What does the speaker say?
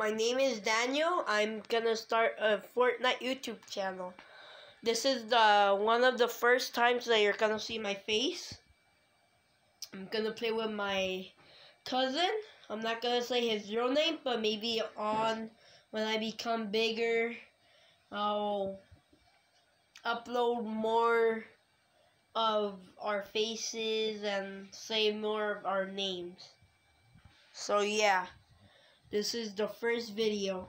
my name is Daniel. I'm gonna start a Fortnite YouTube channel. This is the one of the first times that you're gonna see my face. I'm gonna play with my cousin. I'm not gonna say his real name, but maybe on when I become bigger, I'll upload more of our faces and say more of our names. So yeah, this is the first video.